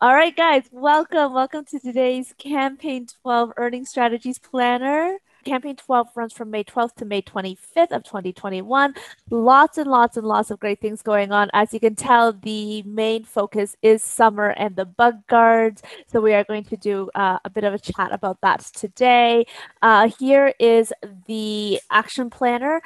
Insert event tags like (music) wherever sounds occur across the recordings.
All right, guys, welcome. Welcome to today's Campaign 12 Earning Strategies Planner. Campaign 12 runs from May 12th to May 25th of 2021. Lots and lots and lots of great things going on. As you can tell, the main focus is summer and the bug guards. So we are going to do uh, a bit of a chat about that today. Uh, here is the action planner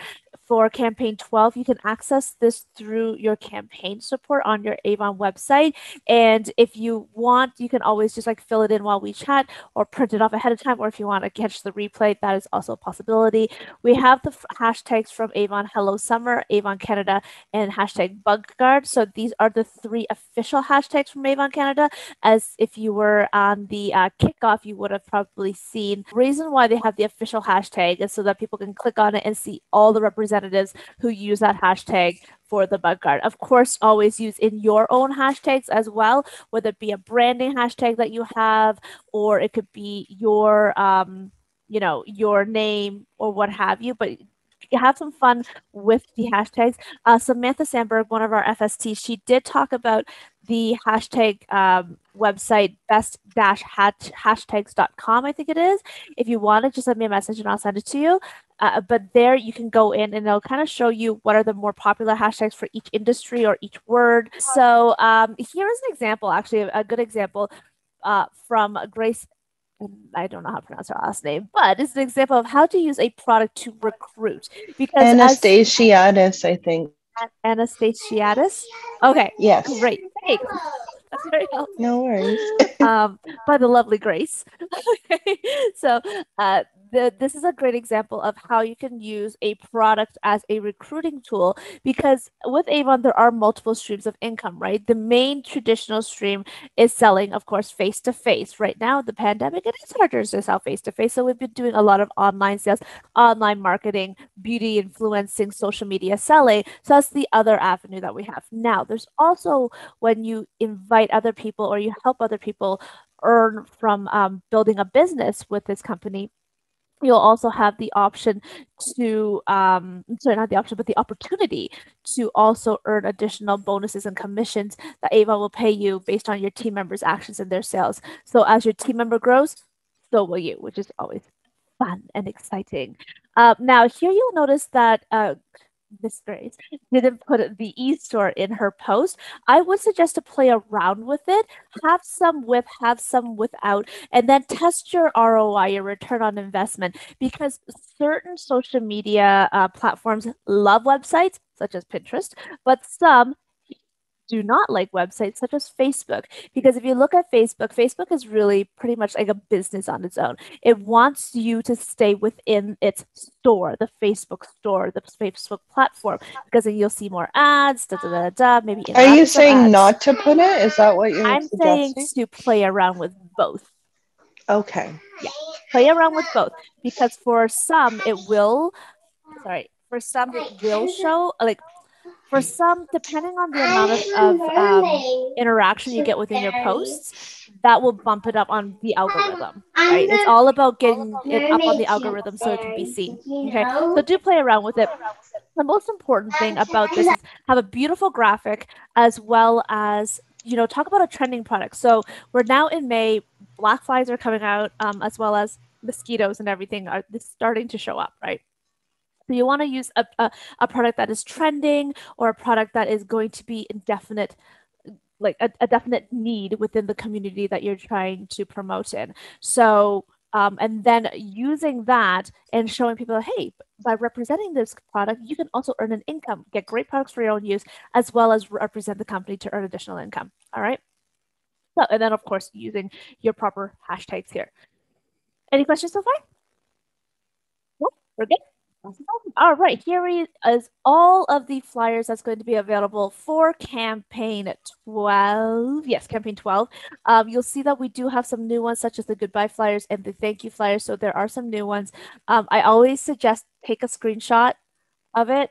for campaign 12 you can access this through your campaign support on your avon website. And if you want you can always just like fill it in while we chat or print it off ahead of time or if you want to catch the replay that is also a possibility. We have the hashtags from avon hello summer avon canada and hashtag bug guard. So these are the three official hashtags from avon canada. As if you were on the uh, kickoff you would have probably seen the reason why they have the official hashtag is so that people can click on it and see all the representatives representatives who use that hashtag for the bug guard. Of course, always use in your own hashtags as well, whether it be a branding hashtag that you have, or it could be your, um, you know, your name or what have you. But have some fun with the hashtags. Uh, Samantha Sandberg, one of our FSTs, she did talk about the hashtag um, website best dash hashtags.com, I think it is. If you want it, just send me a message and I'll send it to you. Uh, but there you can go in and it'll kind of show you what are the more popular hashtags for each industry or each word. So um, here is an example, actually, a good example uh, from Grace. I don't know how to pronounce her last name, but it's an example of how to use a product to recruit. Because Anastasiadis, I think. Anastasiadis. Okay. Yes. Great. Thanks. That's very helpful. (laughs) No worries. um, by the lovely Grace. (laughs) okay. So uh, the, this is a great example of how you can use a product as a recruiting tool because with Avon, there are multiple streams of income, right? The main traditional stream is selling, of course, face to face. Right now, the pandemic, it is harder to sell face to face. So we've been doing a lot of online sales, online marketing, beauty influencing, social media selling. So that's the other avenue that we have. Now, there's also when you invite other people or you help other people earn from um, building a business with this company you'll also have the option to um sorry not the option but the opportunity to also earn additional bonuses and commissions that ava will pay you based on your team members actions and their sales. So as your team member grows so will you which is always fun and exciting. Uh, now here you'll notice that uh, Miss Grace didn't put the e-store in her post, I would suggest to play around with it. Have some with, have some without, and then test your ROI, your return on investment, because certain social media uh, platforms love websites such as Pinterest, but some do not like websites such as Facebook. Because if you look at Facebook, Facebook is really pretty much like a business on its own. It wants you to stay within its store, the Facebook store, the Facebook platform, because then you'll see more ads, da da da da. Maybe. Are you saying ads. not to put it? Is that what you're I'm suggesting? saying to play around with both. Okay. Yeah, play around with both because for some it will. Sorry, for some it will show like for some, depending on the amount of, of um, interaction you get within your posts, that will bump it up on the algorithm. Right? It's all about getting it up on the algorithm so it can be seen. Okay, so do play around with it. The most important thing about this is have a beautiful graphic as well as you know talk about a trending product. So we're now in May. Black flies are coming out, um, as well as mosquitoes and everything are starting to show up. Right. So you want to use a, a, a, product that is trending or a product that is going to be indefinite like a, a definite need within the community that you're trying to promote in. So um, and then using that and showing people, hey, by representing this product, you can also earn an income, get great products for your own use, as well as represent the company to earn additional income. All right. So, and then of course, using your proper hashtags here. Any questions so far? Nope, we're good. All right, here is all of the flyers that's going to be available for campaign 12. Yes, campaign 12. Um, you'll see that we do have some new ones, such as the goodbye flyers and the thank you flyers. So there are some new ones. Um, I always suggest take a screenshot of it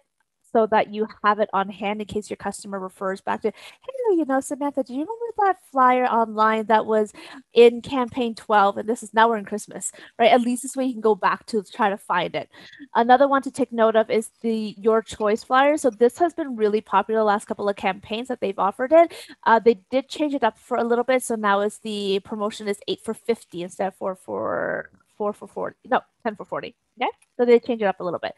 so that you have it on hand in case your customer refers back to, hey, you know, Samantha, do you remember that flyer online that was in campaign 12? And this is now we're in Christmas, right? At least this way you can go back to try to find it. Another one to take note of is the Your Choice flyer. So this has been really popular the last couple of campaigns that they've offered it. Uh, they did change it up for a little bit. So now is the promotion is eight for 50 instead of four for four for 40. No, 10 for 40. Okay. So they change it up a little bit.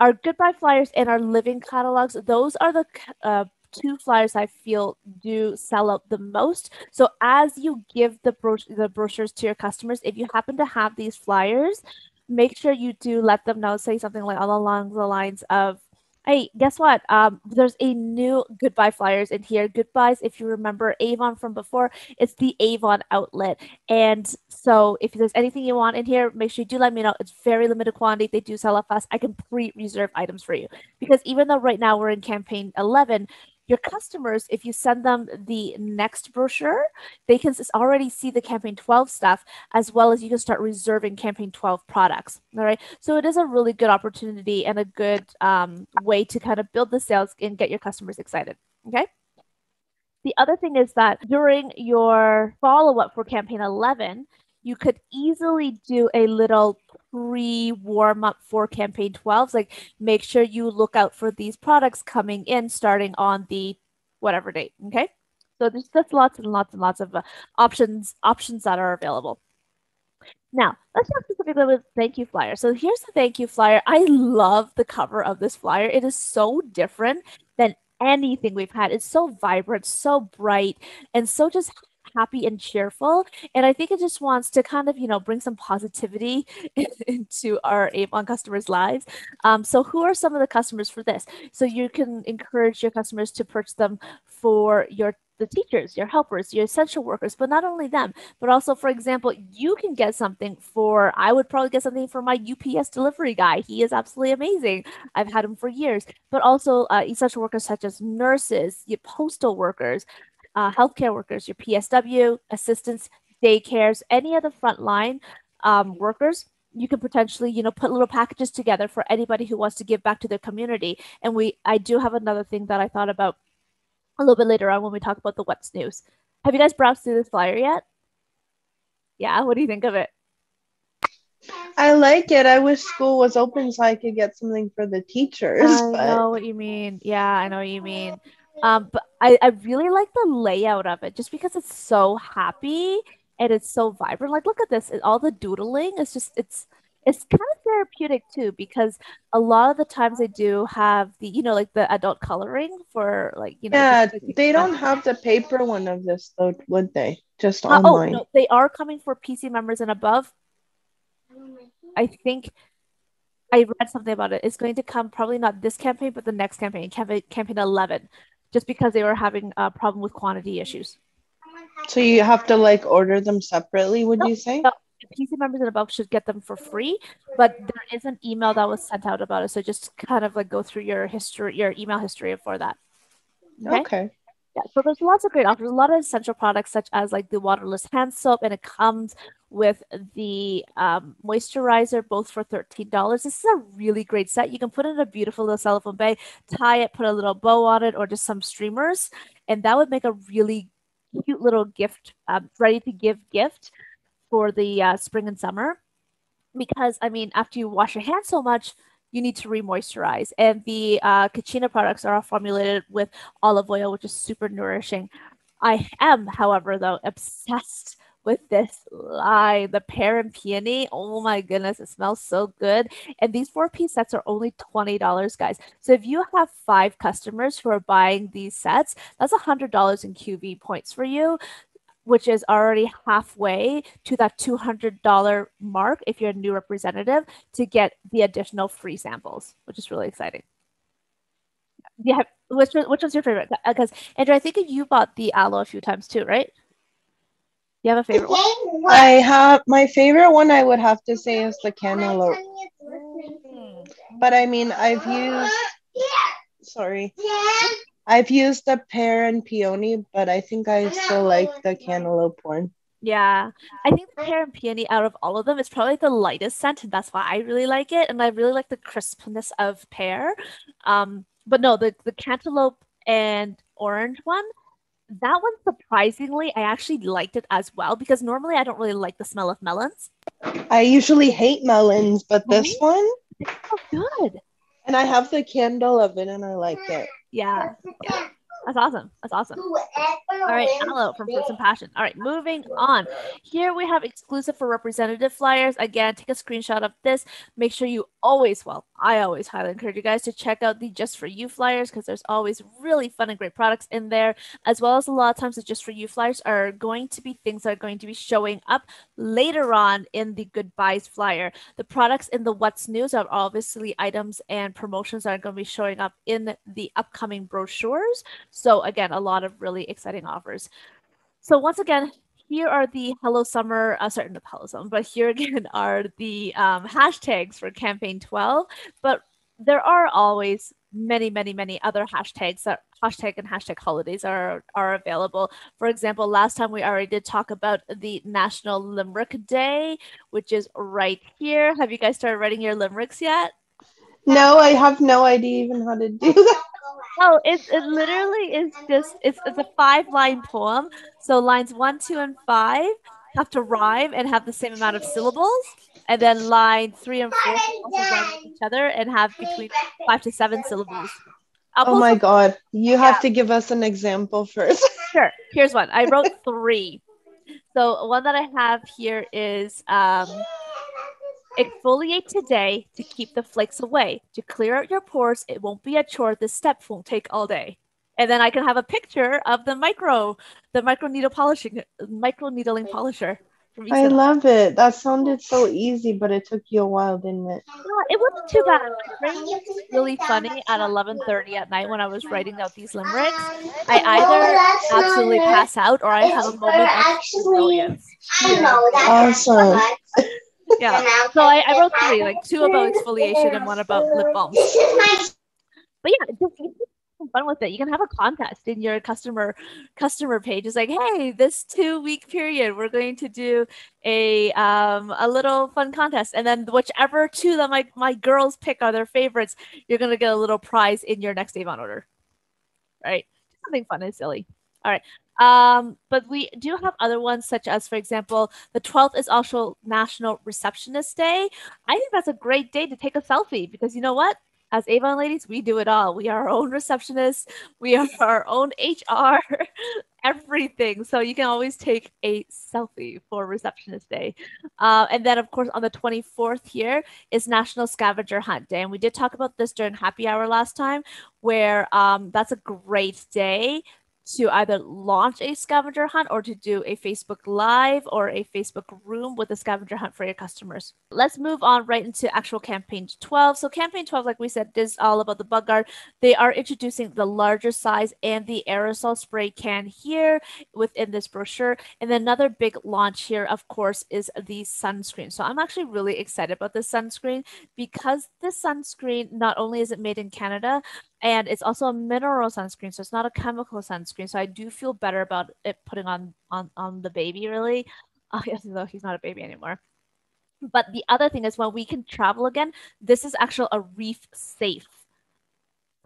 Our goodbye flyers and our living catalogs, those are the uh, two flyers I feel do sell out the most. So as you give the, bro- the brochures to your customers, if you happen to have these flyers, make sure you do let them know, say something like all along the lines of, Hey, guess what? Um, there's a new goodbye flyers in here. Goodbyes, if you remember Avon from before, it's the Avon outlet. And so if there's anything you want in here, make sure you do let me know. It's very limited quantity. They do sell out fast. I can pre-reserve items for you. Because even though right now we're in campaign 11, your customers, if you send them the next brochure, they can already see the campaign 12 stuff as well as you can start reserving campaign 12 products. All right. So it is a really good opportunity and a good um, way to kind of build the sales and get your customers excited. Okay. The other thing is that during your follow up for campaign 11, you could easily do a little pre warm up for campaign 12s. Like make sure you look out for these products coming in starting on the whatever date. Okay. So there's just lots and lots and lots of uh, options options that are available. Now, let's talk specifically with thank you flyer. So here's the thank you flyer. I love the cover of this flyer. It is so different than anything we've had. It's so vibrant, so bright, and so just happy and cheerful. And I think it just wants to kind of, you know, bring some positivity (laughs) into our Avon customers' lives. Um, so who are some of the customers for this? So you can encourage your customers to purchase them for your the teachers, your helpers, your essential workers, but not only them, but also, for example, you can get something for, I would probably get something for my UPS delivery guy. He is absolutely amazing. I've had him for years, but also uh, essential workers such as nurses, postal workers, uh, healthcare workers, your PSW, assistants, daycares, any of the frontline um, workers, you can potentially, you know, put little packages together for anybody who wants to give back to their community. And we, I do have another thing that I thought about a little bit later on when we talk about the what's news. Have you guys browsed through this flyer yet? Yeah, what do you think of it? I like it. I wish school was open so I could get something for the teachers. I but... know what you mean. Yeah, I know what you mean. Um, but I, I really like the layout of it just because it's so happy and it's so vibrant. Like, look at this, all the doodling. It's just, it's, it's kind of therapeutic too because a lot of the times they do have the you know like the adult coloring for like you know yeah they don't have the paper one of this though would they just uh, oh, online oh, no, they are coming for pc members and above i think i read something about it it's going to come probably not this campaign but the next campaign campaign, campaign 11 just because they were having a problem with quantity issues. So you have to like order them separately, would no, you say? No. PC members and above should get them for free, but there is an email that was sent out about it. So just kind of like go through your history, your email history for that. Okay. okay. Yeah, so there's lots of great offers, a lot of essential products such as like the waterless hand soap, and it comes with the um, moisturizer, both for $13. This is a really great set. You can put in a beautiful little cellophane bag, tie it, put a little bow on it, or just some streamers, and that would make a really cute little gift, um, ready to give gift for the uh, spring and summer. Because, I mean, after you wash your hands so much, you need to re-moisturize. And the uh, Cucina products are all formulated with olive oil, which is super nourishing. I am, however, though, (laughs) obsessed with this line, the pear and peony. Oh my goodness, it smells so good. And these four piece sets are only $20, guys. So if you have five customers who are buying these sets, that's $100 in QV points for you which is already halfway to that $200 mark if you're a new representative to get the additional free samples, which is really exciting. Yeah, which which was your favorite? Uh, because Andrew, I think you bought the aloe a few times too, right? You have a favorite one? I have my favorite one. I would have to say is the cantaloupe. But I mean, I've used. Sorry. I've used the pear and peony, but I think I still like the cantaloupe one. Yeah, I think the pear and peony out of all of them is probably the lightest scent, and that's why I really like it. And I really like the crispness of pear. Um, but no, the the cantaloupe and orange one, that one surprisingly, I actually liked it as well because normally I don't really like the smell of melons. I usually hate melons, but this one, It's so good. and I have the candle of it, and I like it. Yeah. yeah. That's awesome. That's awesome. All right, Aloe from Fruits and Passion. All right, moving on. Here we have exclusive for representative flyers. Again, take a screenshot of this. Make sure you always, well, I always highly encourage you guys to check out the Just For You flyers because there's always really fun and great products in there, as well as a lot of times the Just For You flyers are going to be things that are going to be showing up later on in the Goodbyes flyer. The products in the What's News are obviously items and promotions that are going to be showing up in the upcoming brochures. So again, a lot of really exciting offers. So once again, here are the Hello Summer, uh, sorry, not Hello Summer, but here again (laughs) are the um, hashtags for campaign 12. But there are always many, many, many other hashtags that hashtag and hashtag holidays are are available. For example, last time we already did talk about the National Limerick Day, which is right here. Have you guys started writing your limericks yet? No, I have no idea even how to do (laughs) that. Oh, it, it literally is just it's it's a five line poem. So lines one, two, and five have to rhyme and have the same amount of syllables. And then line three and four also rhyme with each other and have between five to seven syllables. I'll Oh my god, you have Yeah. to give us an example first. (laughs) Sure. Here's one. I wrote three. So one that I have here is um, exfoliate today to keep the flakes away. To clear out your pores, it won't be a chore. This step won't take all day. And then I can have a picture of the micro, the micro needle polishing, micro needling polisher. From I love it. That sounded so easy, but it took you a while, didn't it? Yeah, it wasn't too bad. My brain was really funny at 11:30 at night when I was writing out these limericks. I either absolutely pass out or I have a moment of brilliance. Awesome. Yeah. So I, I wrote three, like two about exfoliation and one about lip balms. This is my But yeah, just, fun with it. You can have a contest in your customer customer page. It's like, hey, this two week period, we're going to do a um a little fun contest, and then whichever two that my my girls pick are their favorites, you're gonna get a little prize in your next Avon order. Right? Something fun and silly. All right. Um, but we do have other ones, such as, for example, the 12th is also National Receptionist Day. I think that's a great day to take a selfie because you know what? As Avon ladies, we do it all. We are our own receptionists, we are (laughs) our own HR, (laughs) everything. So you can always take a selfie for Receptionist Day. Uh, and then, of course, on the 24th here is National Scavenger Hunt Day. And we did talk about this during happy hour last time, where um, that's a great day to either launch a scavenger hunt or to do a Facebook Live or a Facebook room with a scavenger hunt for your customers. Let's move on right into actual campaign 12. So, campaign 12, like we said, is all about the bug guard. They are introducing the larger size and the aerosol spray can here within this brochure. And another big launch here, of course, is the sunscreen. So, I'm actually really excited about this sunscreen because this sunscreen not only is it made in Canada, and it's also a mineral sunscreen so it's not a chemical sunscreen so i do feel better about it putting on on on the baby really. (laughs) Even though he's not a baby anymore. But the other thing is when we can travel again this is actually a reef safe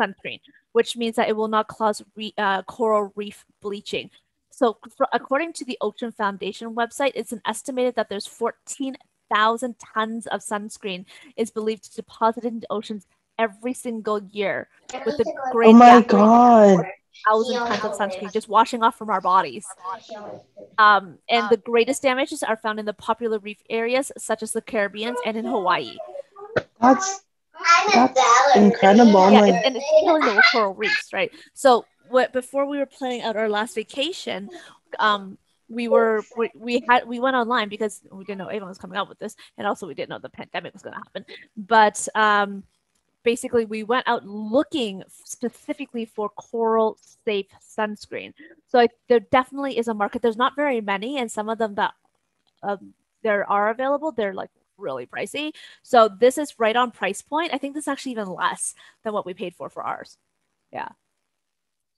sunscreen which means that it will not cause re- uh, coral reef bleaching. So for, according to the ocean foundation website it's an estimated that there's 14,000 tons of sunscreen is believed to deposit into oceans every single year with the great Oh my evaporating god. thousand tons of sunscreen just washing off from our bodies. Um, and the greatest damages are found in the popular reef areas such as the Caribbean and in Hawaii. That's That's incredible. Yeah, my- and, and it's killing the coral (laughs) reefs, right? So what before we were planning out our last vacation, um, we were we, we had we went online because we didn't know Avon was coming out with this, and also we didn't know the pandemic was going to happen. But um, basically, we went out looking specifically for coral safe sunscreen. So I, there definitely is a market. There's not very many, and some of them that um, there are available, they're like really pricey. So this is right on price point. I think this is actually even less than what we paid for for ours. Yeah.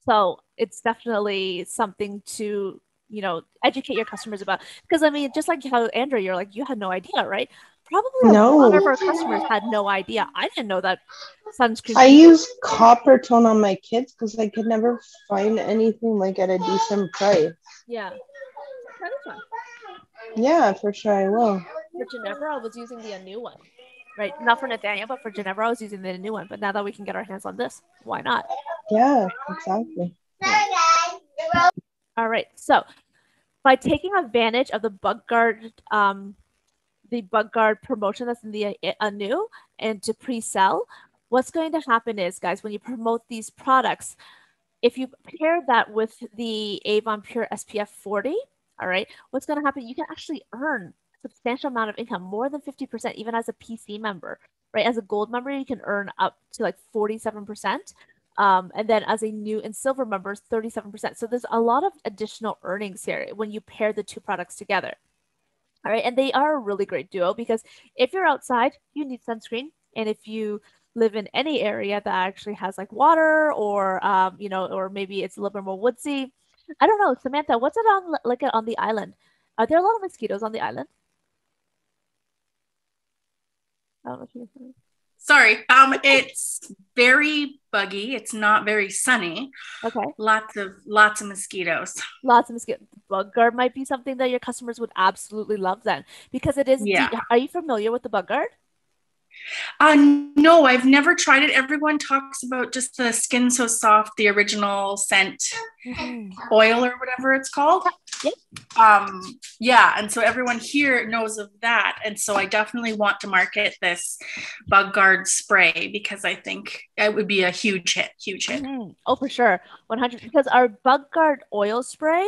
So it's definitely something to you know educate your customers about because I mean just like how Andrew you're like you had no idea right probably No. a lot of our customers had no idea. I didn't know that sunscreen. I use Coppertone on my kids because I could never find anything like at a decent price. yeah. Try this one. Yeah, for sure I will. For Ginevra, I was using the new one. Right, not for Nathaniel, but for Ginevra, I was using the new one. But now that we can get our hands on this, why not? Yeah, exactly. All right. So by taking advantage of the bug guard, um, the bug guard promotion that's in the uh, new and to pre-sell, what's going to happen is, guys, when you promote these products, if you pair that with the Avon Pure SPF 40, all right, what's going to happen? You can actually earn substantial amount of income, more than 50%, even as a PC member, right? As a gold member, you can earn up to like 47%. Um, and then as a new and silver members, 37%. So there's a lot of additional earnings here when you pair the two products together. All right. And they are a really great duo because if you're outside, you need sunscreen. And if you live in any area that actually has like water or, um, you know, or maybe it's a little bit more woodsy, I don't know, Samantha, what's it on like on the island? Are there a lot of mosquitoes on the island? I don't know if you Sorry. Um, (laughs) it's very buggy. It's not very sunny. Okay. Lots of lots of mosquitoes. (laughs) Lots of mosquitoes. Bug guard might be something that your customers would absolutely love then because it is. Yeah. Are you familiar with the bug guard? Uh, no, I've never tried it. Everyone talks about just the skin so soft, the original scent oil or whatever it's called. Yep. Um, yeah, and so everyone here knows of that, and so I definitely want to market this bug guard spray because I think it would be a huge hit, huge hit. Mhm. Oh, for sure, one hundred. Because our bug guard oil spray,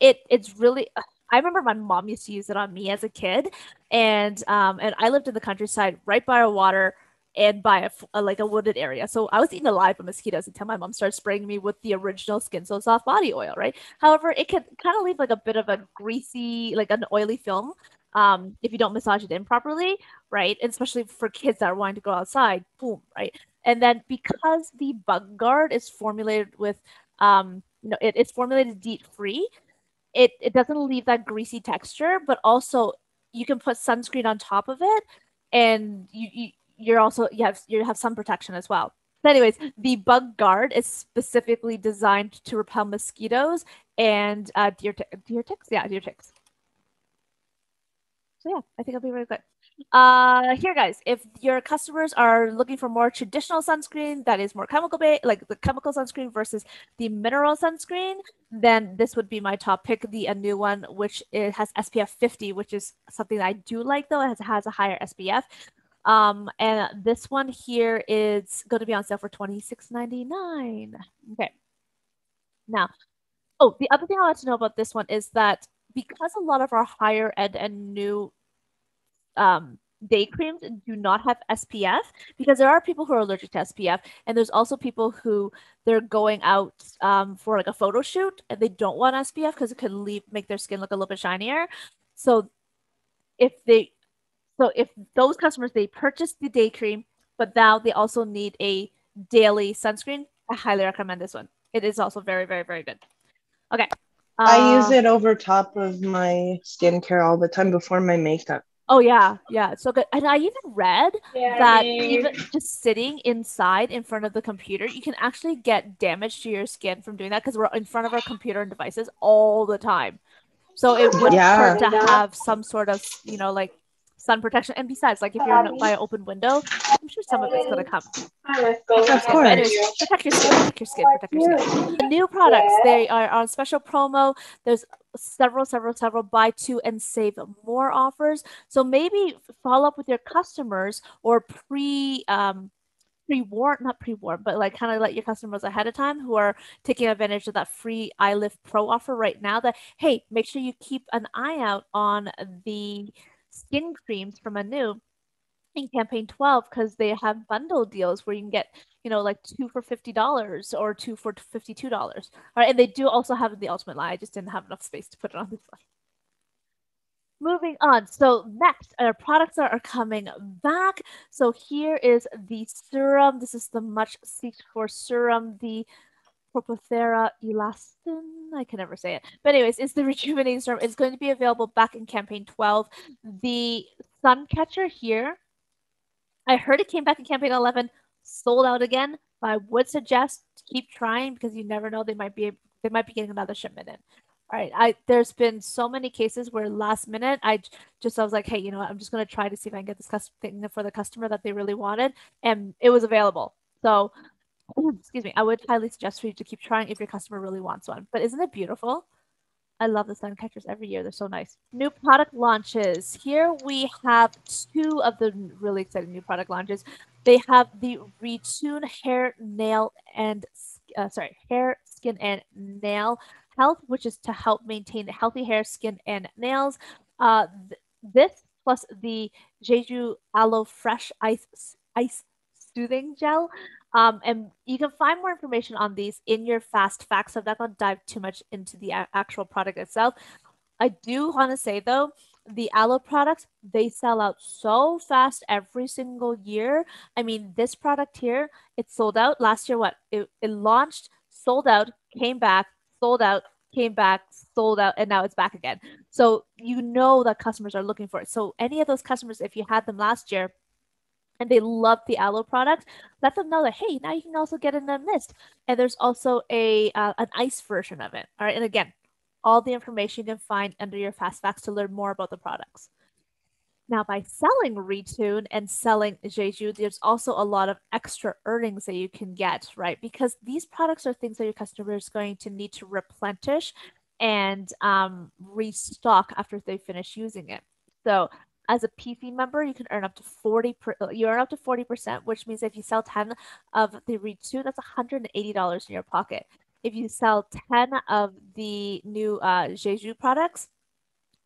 it it's really. I remember my mom used to use it on me as a kid, and um and I lived in the countryside, right by a water and by a like a wooded area. So I was eaten alive by mosquitoes until my mom started spraying me with the original Skin So Soft body oil. Right. However, it can kind of leave like a bit of a greasy, like an oily film. Um, if you don't massage it in properly, right? And especially for kids that are wanting to go outside, boom, right? And then because the bug guard is formulated with, um, you know, it, it's formulated DEET free, it, it doesn't leave that greasy texture, but also you can put sunscreen on top of it and you, you you're also you have you have sun protection as well. But anyways, the bug guard is specifically designed to repel mosquitoes and uh, deer t- deer ticks. Yeah, deer ticks. So yeah, I think it'll be really good. Uh, here, guys, if your customers are looking for more traditional sunscreen that is more chemical based, like the chemical sunscreen versus the mineral sunscreen, then this would be my top pick. The Anew one, which it has SPF 50, which is something I do like though. It has, has a higher SPF. Um, and this one here is going to be on sale for twenty six ninety nine. Okay. Now, oh, the other thing I want to know about this one is that because a lot of our higher end and new um, day creams do not have SPF, because there are people who are allergic to SPF, and there's also people who they're going out um, for like a photo shoot and they don't want SPF because it could leave make their skin look a little bit shinier. So if they so if those customers they purchase the day cream, but now they also need a daily sunscreen, I highly recommend this one. It is also very, very, very good. Okay. I use Uh, it over top of my skincare all the time before my makeup. Oh yeah, yeah, it's so good. And I even read that even just sitting inside in front of the computer, you can actually get damage to your skin from doing that because we're in front of our computer and devices all the time. So it wouldn't Yeah. hurt to have some sort of, you know, like sun protection. And besides, like if you're in- by an open window, I'm sure some of it's gonna come. Of course. anyways, protect your skin, protect your skin, protect your skin. The new products, they are on special promo. There's several, several, several buy two and save more offers. So maybe follow up with your customers or pre um pre-warn, not pre-warn, but like kind of let your customers ahead of time who are taking advantage of that free iLift Pro offer right now. That hey, make sure you keep an eye out on the skin creams from Anew in campaign 12 because they have bundle deals where you can get you know like two for $50 or two for $52 all right and they do also have the ultimate line i just didn't have enough space to put it on this one moving on so next our products are, coming back so here is the serum this is the much seeked for serum the Propothera elastin. I can never say it. But anyways, it's the (laughs) rejuvenating serum. It's going to be available back in campaign 12. The Suncatcher here, I heard it came back in campaign 11, sold out again. But I would suggest keep trying because you never know they might be they might be getting another shipment in. All right, I there's been so many cases where last minute I just I was like, hey, you know what? I'm just gonna try to see if I can get this thing for the customer that they really wanted, and it was available. So, (clears throat) excuse me, I would highly suggest for you to keep trying if your customer really wants one. But isn't it beautiful? I love the sun catchers every year. They're so nice. New product launches. Here we have two of the really exciting new product launches. They have the Retune hair, nail, and uh, sorry, hair, skin, and nail health, which is to help maintain healthy hair, skin, and nails. Uh, th this plus the Jeju Aloe Fresh Ice Ice Soothing Gel um, and you can find more information on these in your fast facts. So I'm not going to dive too much into the actual product itself. I do want to say though, the aloe products they sell out so fast every single year. I mean, this product here, it sold out last year. What it, it launched, sold out, came back, sold out, came back, sold out, and now it's back again. So you know that customers are looking for it. So any of those customers, if you had them last year, and they love the aloe product, let them know that hey, now you can also get in the mist. And there's also a uh, an ice version of it. All right, and again, all the information you can find under your fast facts to learn more about the products. Now, by selling Retune and selling Jeju, there's also a lot of extra earnings that you can get, right? Because these products are things that your customer is going to need to replenish and um, restock after they finish using it. So as a PC member, you can earn up to 40 per, uh, you earn up to 40%, which means if you sell 10 of the Retune, that's $180 in your pocket. If you sell 10 of the new uh, Jeju products,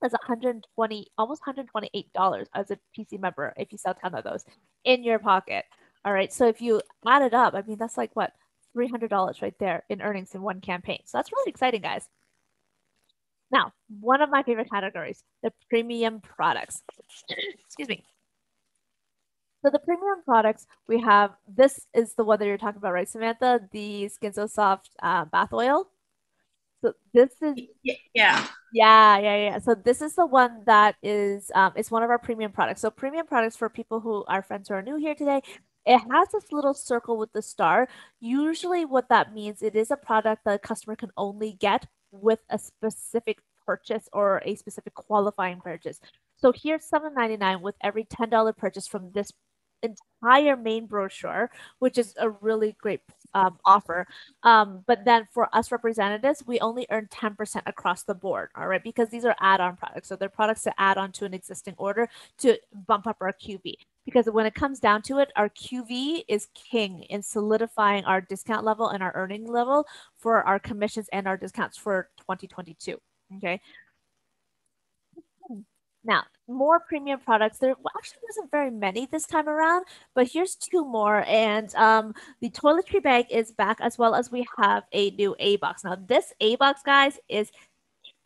that's 120 almost $128 as a PC member if you sell 10 of those in your pocket. All right. So if you add it up, I mean that's like what $300 right there in earnings in one campaign. So that's really exciting, guys. Now, one of my favorite categories, the premium products. (clears throat) Excuse me. So the premium products, we have, this is the one that you're talking about, right, Samantha? The Skin So Soft uh, bath oil. So this is yeah yeah yeah yeah. So this is the one that is um, it's one of our premium products. So premium products for people who are friends who are new here today. It has this little circle with the star. Usually, what that means, it is a product that a customer can only get with a specific purchase or a specific qualifying purchase. So here's $7.99 with every $10 purchase from this entire main brochure, which is a really great um, offer. Um, but then for us representatives, we only earn 10% across the board, all right, because these are add on products. So they're products to add on to an existing order to bump up our QV. Because when it comes down to it, our QV is king in solidifying our discount level and our earning level for our commissions and our discounts for 2022. Okay. Now, more premium products. There actually wasn't very many this time around, but here's two more. And um, the toiletry bag is back as well as we have a new A box. Now, this A box, guys, is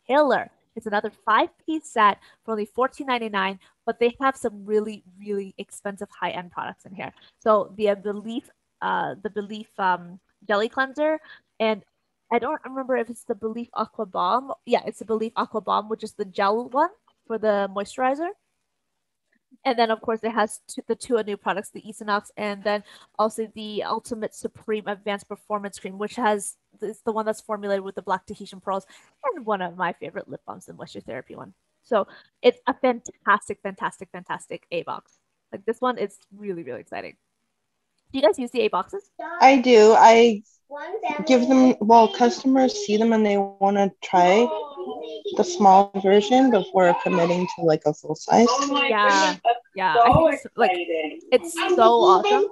killer. It's another five piece set for only $14.99, but they have some really, really expensive high end products in here. So the belif, uh, the belif um, jelly cleanser and I don't remember if it's the belif Aqua Bomb. Yeah, it's the belif Aqua Bomb, which is the gel one for the moisturizer. And then, of course, it has two, the two new products, the Esonox, and then also the Ultimate Supreme Advanced Performance Cream, which has is the one that's formulated with the black Tahitian pearls and one of my favorite lip balms, the Moisture Therapy one. So it's a fantastic, fantastic, fantastic A box. Like this one is really, really exciting. Do you guys use the A boxes? I do. I give them well customers see them and they want to try the small version before committing to like a full size yeah yeah I think it's, like it's so awesome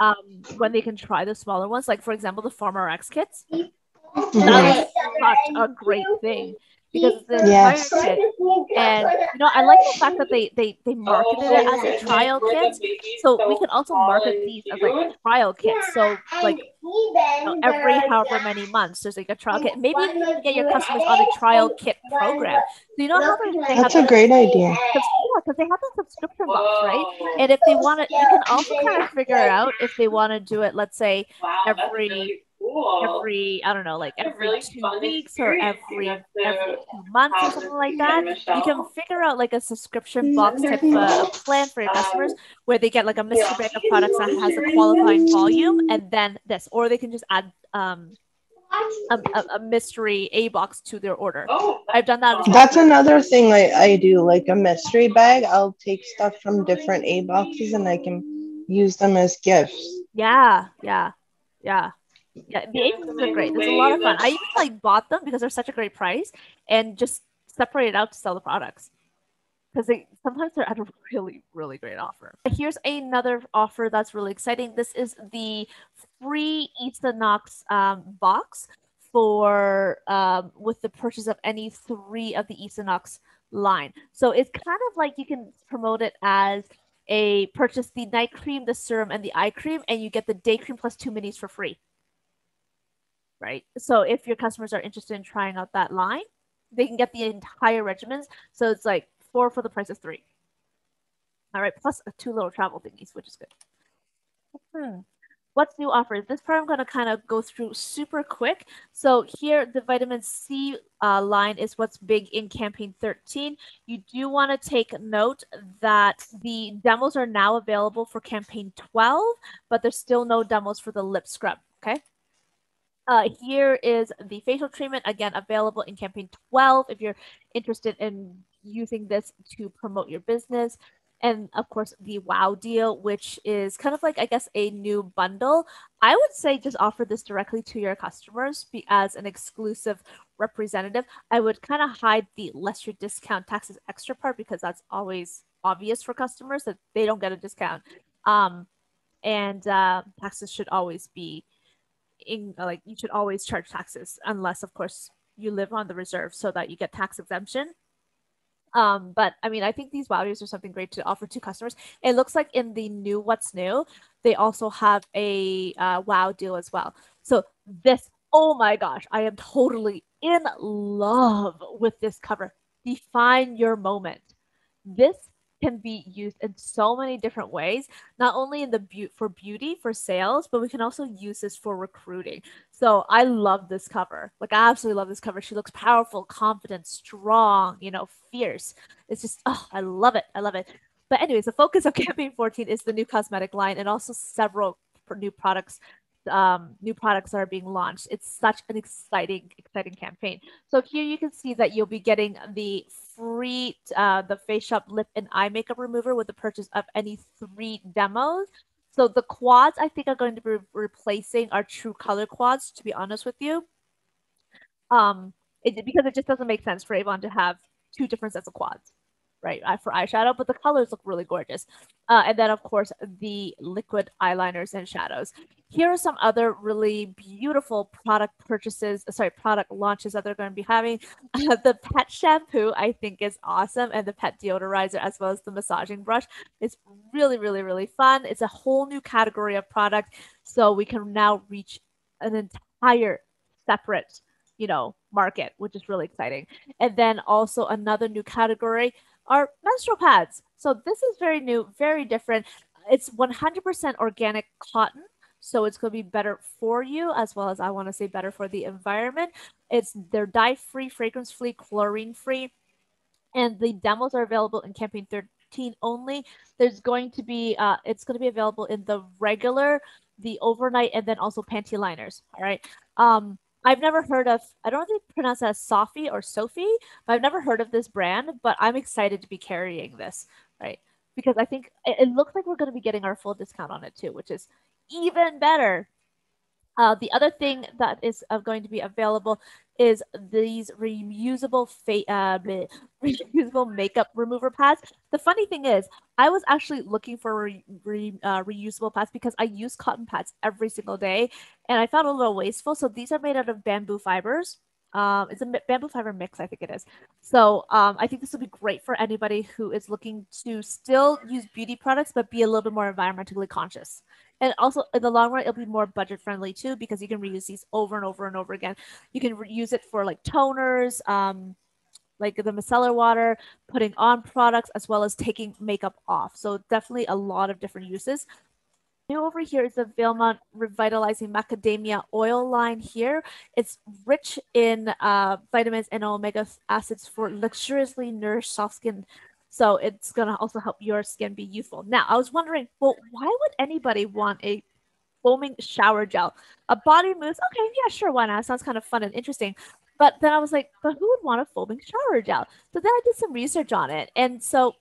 um when they can try the smaller ones like for example the Pharma Rx kits mm-hmm. that is such a great thing because it's the yes. entire kit. (laughs) And you know, I like the fact that they they they marketed it as a trial kit. So we can also market these as like trial kits. So like you know, every however many months, there's like a trial kit. Maybe you can get your customers on a trial kit program. So you know how they That's a great idea. Cause, yeah, because they have a subscription box, right? And if they want to, you can also kind of figure out if they want to do it. Let's say every cool. every I don't know, like every really two weeks or every every two months or something like that. You can figure out like a subscription box type of a plan for your customers where they get like a mystery bag of products that has a qualifying volume and then this, or they can just add um a, a, a, mystery A box to their order. Oh, I've done that. Well. That's another thing I, I do, like a mystery bag. I'll take stuff from different A boxes and I can use them as gifts. Yeah, yeah, yeah. Yeah, the boxes are great. There's a lot of fun. I even like bought them because they're such a great price and just separate it out to sell the products because they sometimes they're at a really really great offer. Here's another offer that's really exciting. This is the free Easonox um, box for um, with the purchase of any three of the Easonox line. So it's kind of like you can promote it as a purchase the night cream, the serum, and the eye cream, and you get the day cream plus two minis for free. Right. So if your customers are interested in trying out that line, they can get the entire regimens. So it's like four for the price of three. All right, plus two little travel thingies, which is good. Hmm. What's new offers? This part I'm going to kind of go through super quick. So here, the vitamin C uh, line is what's big in campaign 13. You do want to take note that the demos are now available for campaign 12, but there's still no demos for the lip scrub, okay? Uh, here is the facial treatment, again, available in campaign 12 if you're interested in using this to promote your business. And of course, the WOW deal, which is kind of like, I guess, a new bundle. I would say just offer this directly to your customers be, as an exclusive representative. I would kind of hide the lesser discount taxes extra part because that's always obvious for customers that they don't get a discount. Um, and uh, taxes should always be in like you should always charge taxes unless of course you live on the reserve so that you get tax exemption um, but I mean, I think these values are something great to offer to customers. It looks like in the new What's New, they also have a uh, wow deal as well. So this, oh my gosh, I am totally in love with this cover. Define your moment. This can be used in so many different ways, not only in the be- for beauty, for sales, but we can also use this for recruiting. So I love this cover. Like I absolutely love this cover. She looks powerful, confident, strong, you know, fierce. It's just oh, I love it. I love it. But anyways, the focus of campaign 14 is the new cosmetic line and also several new products um, new products are being launched. It's such an exciting, exciting campaign. So here you can see that you'll be getting the free, uh, the Face Shop lip and eye makeup remover with the purchase of any three demos. So the quads, I think, are going to be replacing our true color quads, to be honest with you. Um, it, because it just doesn't make sense for Avon to have two different sets of quads right? For eyeshadow but the colors look really gorgeous. Uh, and then of course the liquid eyeliners and shadows. Here are some other really beautiful product purchases sorry product launches that they're going to be having. Uh, (laughs) the pet shampoo i think is awesome and the pet deodorizer as well as the massaging brush. It's really really really fun. It's a whole new category of product so we can now reach an entire separate you know market which is really exciting. And then also another new category are menstrual pads. So this is very new, very different. It's 100% organic cotton. So it's going to be better for you as well as I want to say better for the environment. It's they're dye free, fragrance free, chlorine free. And the demos are available in campaign 13 only. There's going to be uh, it's going to be available in the regular, the overnight, and then also panty liners. All right. Um, I've never heard of, I don't know if they pronounce that as Sophie or Sophie, but I've never heard of this brand, but I'm excited to be carrying this, right? Because I think it, it looks like we're going to be getting our full discount on it too, which is even better. Uh, the other thing that is uh, going to be available is these reusable fa- uh, (laughs) reusable makeup remover pads. The funny thing is, I was actually looking for re- re- uh, reusable pads because I use cotton pads every single day, and I found a little wasteful. So these are made out of bamboo fibers. Um, it's a bamboo fiber mix, I think it is. So um, I think this will be great for anybody who is looking to still use beauty products but be a little bit more environmentally conscious. And also in the long run, it'll be more budget friendly too because you can reuse these over and over and over again. You can use it for like toners, um, like the micellar water, putting on products as well as taking makeup off. So definitely a lot of different uses. New over here is the Vailmont Revitalizing Macadamia Oil line here. It's rich in uh, vitamins and omega acids for luxuriously nourished soft skin. So it's going to also help your skin be youthful. Now, I was wondering, well, why would anybody want a foaming shower gel? A body mousse? Okay, yeah, sure, why not? Sounds kind of fun and interesting. But then I was like, but who would want a foaming shower gel? So then I did some research on it. And so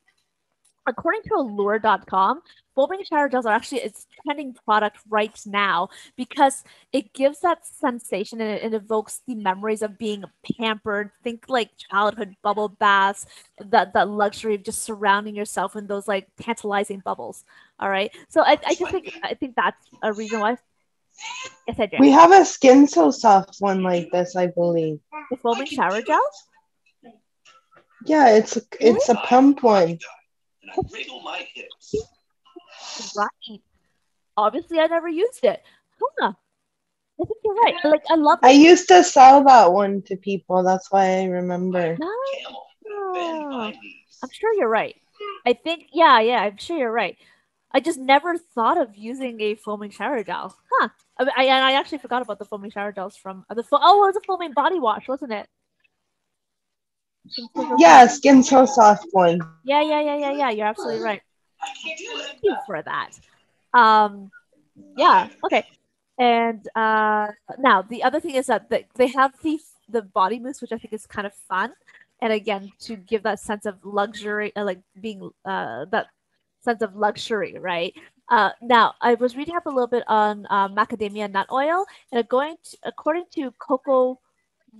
according to allure.com, foaming shower gels are actually its trending product right now because it gives that sensation and it, it, evokes the memories of being pampered. Think like childhood bubble baths, that that luxury of just surrounding yourself in those like tantalizing bubbles. All right. So I, I just think I think that's a reason why Yes, I do. We have a skin so soft one like this, I believe. The foaming shower gel? Yeah, it's it's a pump one. Right. Obviously, I never used it. Huh. I think you're right. Like I love. It. I used to sell that one to people. That's why I remember. Oh, I'm sure you're right. I think yeah, yeah. I'm sure you're right. I just never thought of using a foaming shower gel. Huh. I, I, I actually forgot about the foaming shower gels from uh, the fo- oh, it was a foaming body wash, wasn't it? Yeah, skin so soft one. Yeah, yeah, yeah, yeah, yeah. You're absolutely right. Thank you for that. Um, yeah. Okay. And uh, now the other thing is that they, they have the the body mousse, which I think is kind of fun, and again to give that sense of luxury, uh, like being uh, that sense of luxury, right? Uh, now, I was reading up a little bit on uh, macadamia nut oil, and going to, according to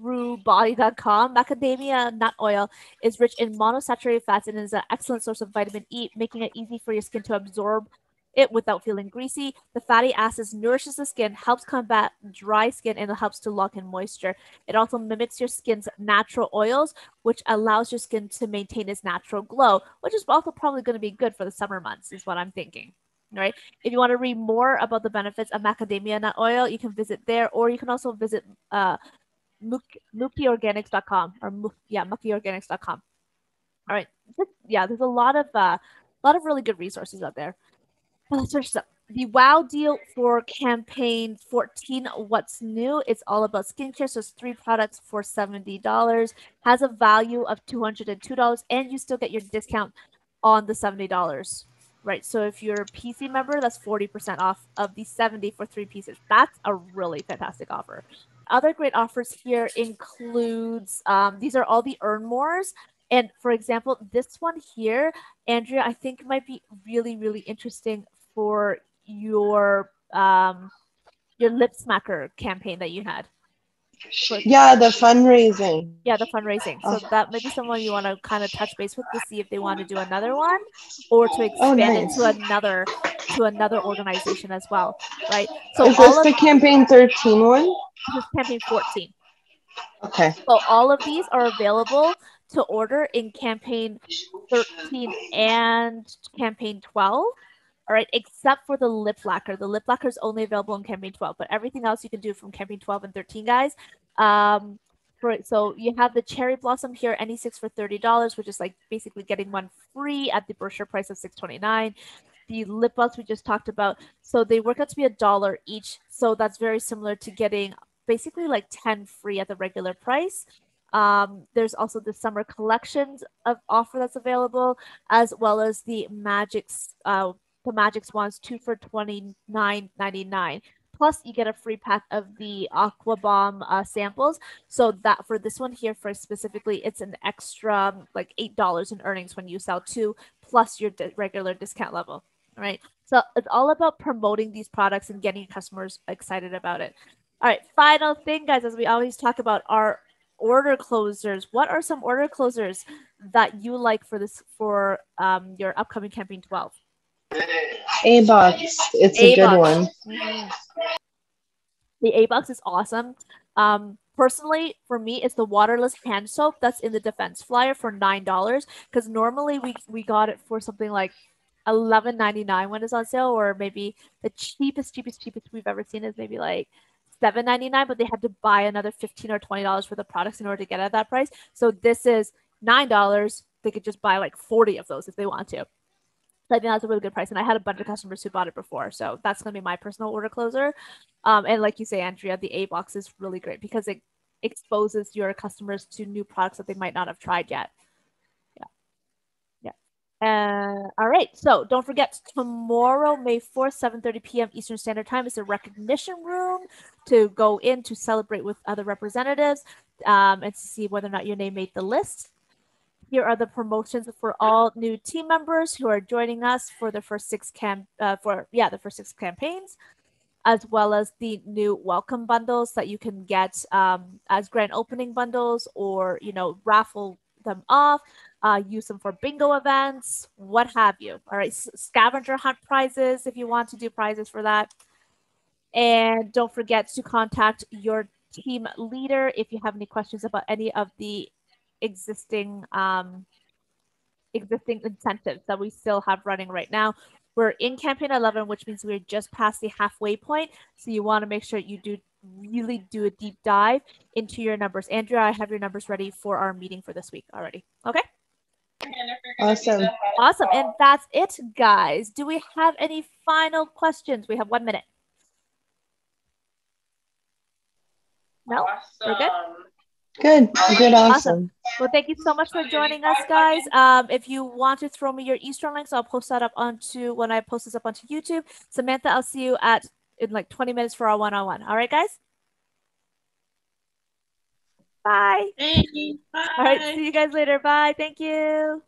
CocoRuBody.com, macadamia nut oil is rich in monosaturated fats and is an excellent source of vitamin E, making it easy for your skin to absorb it without feeling greasy. The fatty acids nourishes the skin, helps combat dry skin, and helps to lock in moisture. It also mimics your skin's natural oils, which allows your skin to maintain its natural glow, which is also probably going to be good for the summer months, is what I'm thinking. Right. If you want to read more about the benefits of macadamia nut oil, you can visit there, or you can also visit uh, mukiorganics.com or yeah, mukiorganics.com. All right. Yeah, there's a lot of uh, a lot of really good resources out there. Let's up. The WOW deal for campaign 14, What's New? It's all about skincare. So it's three products for $70, has a value of $202, and you still get your discount on the $70. Right. So if you're a PC member, that's 40% off of the 70 for three pieces. That's a really fantastic offer. Other great offers here includes um, these are all the earn mores. And for example, this one here, Andrea, I think might be really, really interesting for your um, your lip smacker campaign that you had. Yeah, the fundraising. Yeah, the fundraising. So oh. that might be someone you want to kind of touch base with to see if they want to do another one or to oh, expand oh, nice. it to another to another organization as well, right? So is this the campaign 13 one? Is campaign 14. Okay. So all of these are available to order in campaign 13 and campaign 12 all right, except for the lip lacquer. The lip lacquer is only available in campaign 12, but everything else you can do from campaign 12 and 13, guys. Um, for, so you have the cherry blossom here, any six for $30, which is like basically getting one free at the brochure price of 629 the lip balms we just talked about. So they work out to be a dollar each. So that's very similar to getting basically like 10 free at the regular price. Um, there's also the summer collections of offer that's available, as well as the Magic's uh, the Magic Swans, two for twenty nine ninety nine. Plus, you get a free pack of the Aqua Bomb uh, samples. So that for this one here, for specifically, it's an extra like eight dollars in earnings when you sell two plus your di- regular discount level. Right. So it's all about promoting these products and getting customers excited about it. All right. Final thing, guys, as we always talk about our order closers. What are some order closers that you like for this for um, your upcoming campaign 12? A box. It's a, a good one. Mm-hmm. The A box is awesome. Um, personally, for me, it's the waterless hand soap that's in the defense flyer for nine dollars. Because normally we we got it for something like eleven ninety nine when it's on sale, or maybe the cheapest, cheapest, cheapest we've ever seen is maybe like seven ninety nine. But they had to buy another fifteen or twenty dollars for the products in order to get at that price. So this is nine dollars. They could just buy like forty of those if they want to. So I think that's a really good price. And I had a bunch of customers who bought it before. So that's going to be my personal order closer. Um, and like you say, Andrea, the A box is really great because it exposes your customers to new products that they might not have tried yet. Uh, all right. So don't forget tomorrow, May 4th, 7.30 p.m. Eastern Standard Time is a recognition room to go in to celebrate with other representatives um, and to see whether or not your name made the list. Here are the promotions for all new team members who are joining us for the first six camp uh, for yeah the first six campaigns, as well as the new welcome bundles that you can get um, as grand opening bundles or you know raffle them off, uh, use them for bingo events, what have you. All right, scavenger hunt prizes if you want to do prizes for that. And don't forget to contact your team leader if you have any questions about any of the existing um, existing incentives that we still have running right now. We're in campaign 11, which means we're just past the halfway point. So you want to make sure you do really do a deep dive into your numbers. Andrea, I have your numbers ready for our meeting for this week already. Okay. Awesome. Awesome. And that's it, guys. Do we have any final questions? We have one minute. No, awesome. we're good. Good. Good. Awesome. awesome. Well, thank you so much for joining us, guys. Um, if you want to throw me your eStore links, I'll post that up onto when I post this up onto YouTube. Samantha, I'll see you at in like 20 minutes for our one-on-one. All right, guys. Bye. Thank you. Bye. All right. See you guys later. Bye. Thank you.